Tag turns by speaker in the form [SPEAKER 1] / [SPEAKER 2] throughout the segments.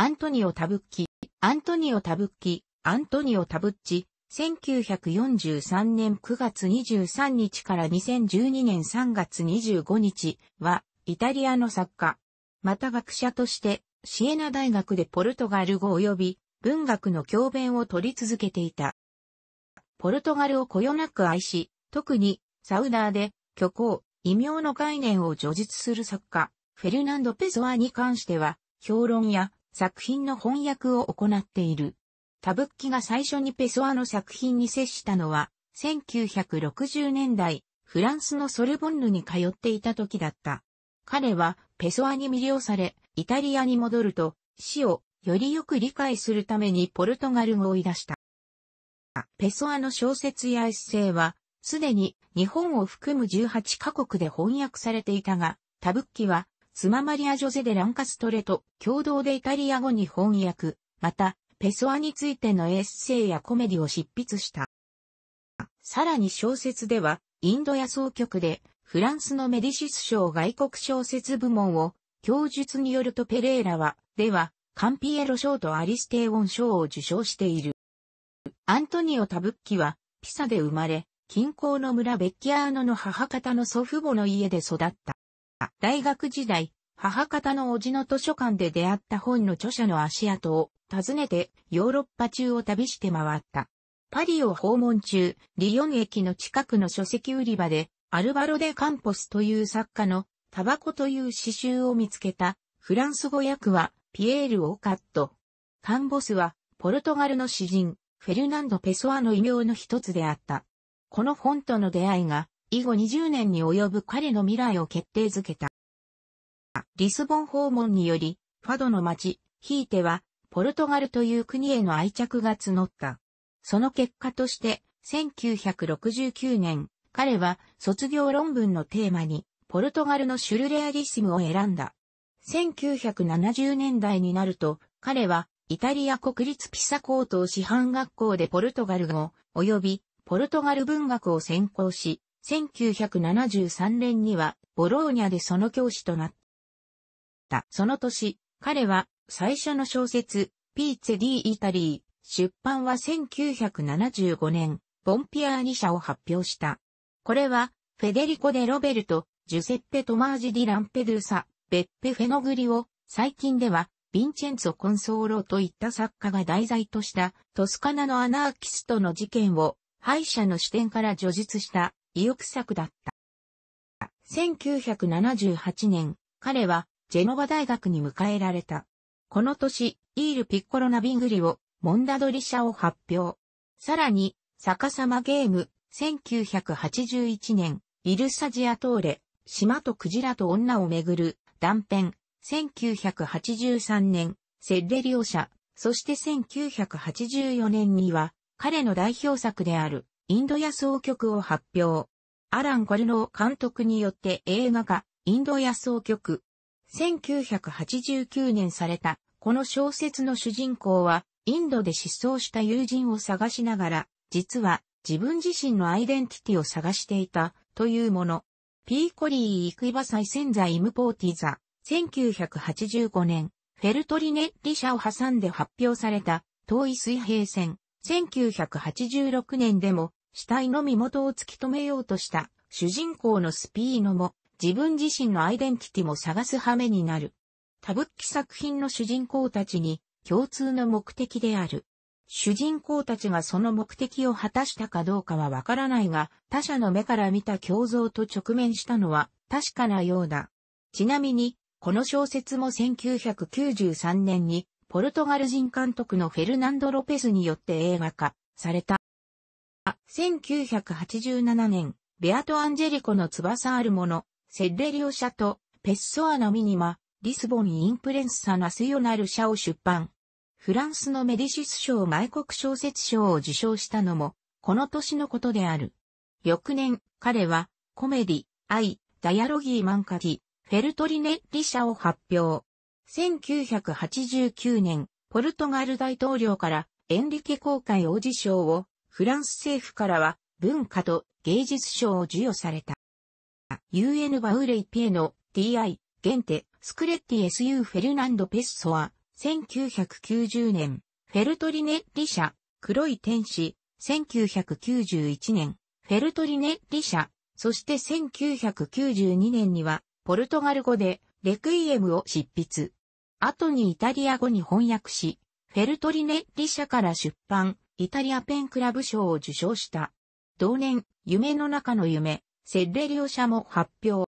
[SPEAKER 1] アントニオ・タブッキ、アントニオ・タブッキ、アントニオ・タブッチ、1943年9月23日から2012年3月25日は、イタリアの作家。また学者として、シエナ大学でポルトガル語及び文学の教鞭を取り続けていた。ポルトガルをこよなく愛し、特にサウダーで虚構、異名の概念を叙述する作家、フェルナンド・ペソアに関しては、評論や作品の翻訳を行っている。タブッキが最初にペソアの作品に接したのは、1960年代、フランスのソルボンヌに通っていた時だった。彼はペソアに魅了され、イタリアに戻ると、死をよりよく理解するためにポルトガル語を追い出した。ペソアの小説やエッセイは、すでに日本を含む18カ国で翻訳されていたが、タブッキは、妻マリア・ジョゼ・デ・ランカストレと共同でイタリア語に翻訳、また、ペソアについてのエッセイやコメディを執筆した。さらに小説では、インド野草局で、フランスのメディシス賞外国小説部門を、供述によるとペレーラは、では、カンピエロ賞とアリステーオン賞を受賞している。アントニオ・タブッキは、ピサで生まれ、近郊の村ベッキアーノの母方の祖父母の家で育った。大学時代、母方の叔父の図書館で出会った本の著者の足跡を訪ねてヨーロッパ中を旅して回った。パリを訪問中、リヨン駅の近くの書籍売り場で、アルバロ・デ・カンポスという作家のタバコという詩集を見つけた。フランス語訳はピエール・オカット。カンボスはポルトガルの詩人、フェルナンド・ペソアの異名の一つであった。この本との出会いが、以後20年に及ぶ彼の未来を決定づけた。リスボン訪問により、ファドの町、ひいてはポルトガルという国への愛着が募った。その結果として、1969年、彼は卒業論文のテーマに、ポルトガルのシュルレアリスムを選んだ。1970年代になると、彼はイタリア国立ピサ高等師範学校でポルトガル語、及びポルトガル文学を専攻し、1973年にはボローニャでその教師となった。その年、彼は最初の小説、ピーツェ・ディ・イタリー、出版は1975年、ボンピアーニ社を発表した。これは、フェデリコ・デ・ロベルト、ジュセッペ・トマージ・ディ・ランペドゥーサ、ベッペ・フェノグリを、最近では、ヴィンチェンツォ・コンソーロといった作家が題材としたトスカナのアナーキストの事件を敗者の視点から叙述した意欲作だった。1978年、彼はジェノバ大学に迎えられた。この年、イール・ピッコロ・ナビングリを、モンダドリ社を発表。さらに、逆さまゲーム、1981年、イルサジアトーレ、島とクジラと女をめぐる、断片、1983年、セッレリオ社、そして1984年には、彼の代表作である、インド野草曲を発表。アラン・コルノー監督によって映画化、インド野草曲、1989年された、この小説の主人公は、インドで失踪した友人を探しながら、実は自分自身のアイデンティティを探していた、というもの。ピーコリー・イクイバサイ潜在イムポーティザ、1985年、フェルトリネッリ社を挟んで発表された、遠い水平線、1986年でも、死体の身元を突き止めようとした、主人公のスピーノも、自分自身のアイデンティティも探す羽目になる。多仏記作品の主人公たちに共通の目的である。主人公たちがその目的を果たしたかどうかはわからないが、他者の目から見た胸像と直面したのは確かなようだ。ちなみに、この小説も1993年にポルトガル人監督のフェルナンド・ロペスによって映画化された。1987年、ベアト・アンジェリコの翼あるもの、セッレリオ社とペッソアのミニマ、リスボンインプレンサナスヨナル社を出版。フランスのメディシス賞外国小説賞を受賞したのも、この年のことである。翌年、彼は、コメディ、愛、ダイアロギーマンカティ、フェルトリネリ社を発表。1989年、ポルトガル大統領からエンリケ公開王子賞を、フランス政府からは文化と芸術賞を授与された。UN バウレイピエノ TI ゲンテスクレッティ SU フェルナンド・ペッソア1990年、フェルトリネッリ社、黒い天使、1991年、フェルトリネッリ社、そして1992年には、ポルトガル語で、レクイエムを執筆。後にイタリア語に翻訳し、フェルトリネッリ社から出版、イタリアペンクラブ賞を受賞した。同年、夢の中の夢、セッレリオ社も発表。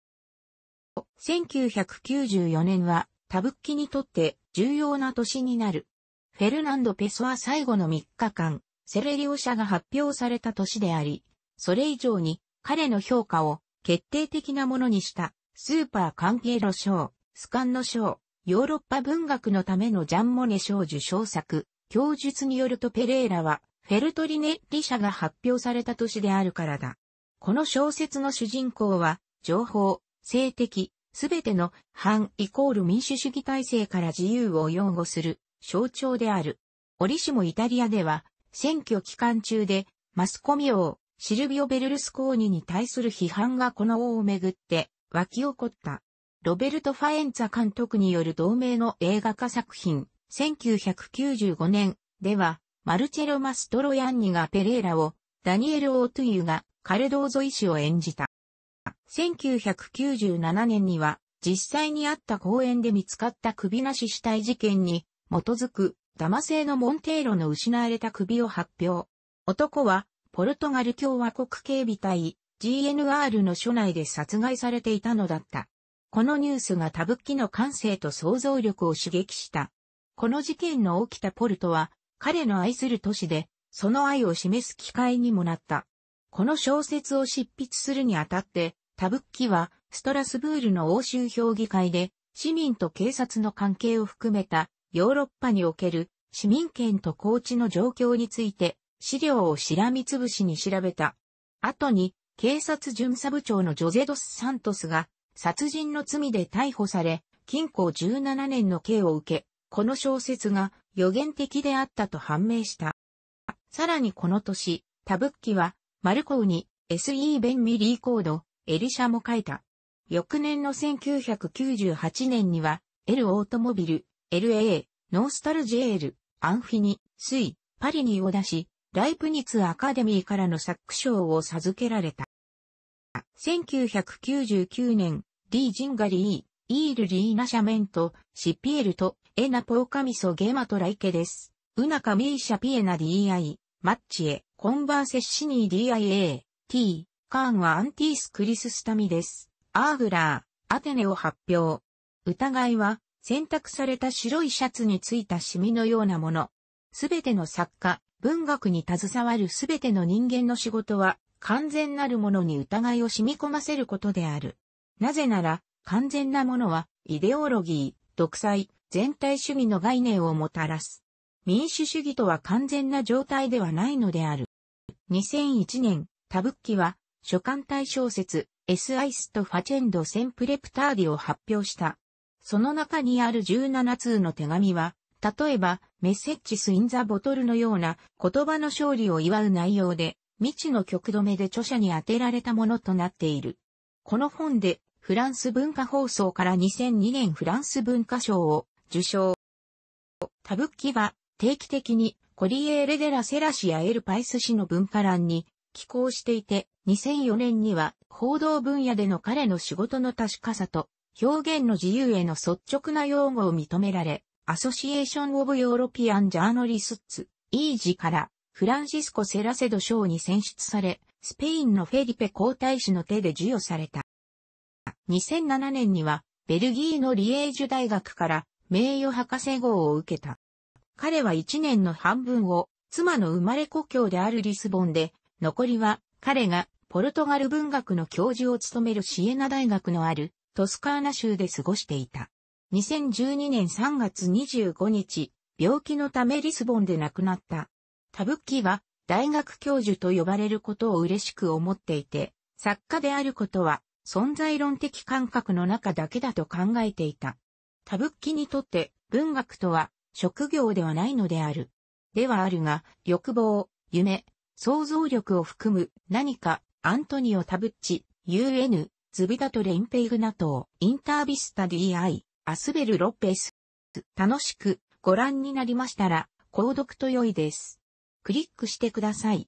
[SPEAKER 1] 1994年は、タブッキにとって重要な年になる。フェルナンド・ペソは最後の3日間、セレリオ社が発表された年であり、それ以上に彼の評価を決定的なものにしたスーパー関係路賞、スカンの賞、ヨーロッパ文学のためのジャンモネ賞受賞作、供述によるとペレーラは、フェルトリネッリ社が発表された年であるからだ。この小説の主人公は、情報、性的、すべての反イコール民主主義体制から自由を擁護する象徴である。折しもイタリアでは、選挙期間中で、マスコミ王、シルビオ・ベルルスコーニに対する批判がこの王をめぐって湧き起こった。ロベルト・ファエンツァ監督による同名の映画化作品、1995年では、マルチェロ・マストロヤンニがペレーラを、ダニエル・オートゥユがカルドーゾ医師を演じた。1997年には、実際にあった公園で見つかった首なし死体事件に基づく、ダマ製のモンテーロの失われた首を発表。男は、ポルトガル共和国警備隊、GNR の署内で殺害されていたのだった。このニュースがタブッキの感性と想像力を刺激した。この事件の起きたポルトは、彼の愛する都市で、その愛を示す機会にもなった。この小説を執筆するにあたって、タブッキは、ストラスブールの欧州評議会で、市民と警察の関係を含めた、ヨーロッパにおける、市民権と統治の状況について、資料をしらみつぶしに調べた。後に、警察巡査部長のジョゼドス・サントスが、殺人の罪で逮捕され、禁錮17年の刑を受け、この小説が予言的であったと判明した。さらにこの年、タブッキは、 Marconi, se ben mi ricordo、エリシャも書いた。翌年の1998年には、 L'Automobile, la Nostalgie et l'Infini、Seuil、パリにを出し、ライプニッツアカデミーからの作賞を授けられた。1999年、D ジンガリー、イールリーナシャメント、シピエルト、エナポーカミソゲマトライケです。ウナカミーシャピエナ DI、マッチエ、コンバーセッシニー DIA、T、カーンはアンティースクリススタミです。アーグラー、アテネを発表。疑いは、選択された白いシャツについたシミのようなもの。すべての作家、文学に携わるすべての人間の仕事は、完全なるものに疑いを染み込ませることである。なぜなら、完全なものは、イデオロギー、独裁、全体主義の概念をもたらす。民主主義とは完全な状態ではないのである。2001年、タブッキは、書簡体小説、エスアイスとファチェンド・センプレプターディを発表した。その中にある17通の手紙は、例えば、メッセッチス・イン・ザ・ボトルのような言葉の勝利を祝う内容で、未知の曲止めで著者に当てられたものとなっている。この本でフランス文化放送から2002年フランス文化賞を受賞。タブッキは定期的にコリエーレ・デラ・セラ紙やエル・パイス紙の文化欄に寄稿していて、2004年には報道分野での彼の仕事の確かさと表現の自由への率直な擁護を認められ、 Association of European Journalists、AEJ からフランシスコ・セラセド賞に選出され、スペインのフェリペ皇太子の手で授与された。2007年には、ベルギーのリエージュ大学から名誉博士号を受けた。彼は1年の半分を妻の生まれ故郷であるリスボンで、残りは彼がポルトガル文学の教授を務めるシエナ大学のあるトスカーナ州で過ごしていた。2012年3月25日、病気のためリスボンで亡くなった。タブッキーは大学教授と呼ばれることを嬉しく思っていて、作家であることは存在論的感覚の中だけだと考えていた。タブッキにとって文学とは職業ではないのである。ではあるが、欲望、夢、想像力を含む何か、アントニオ・タブッキ、un dubitatore impegnato、intervista di アスベル・ロペス。楽しく、ご覧になりましたら、購読と良いです。クリックしてください。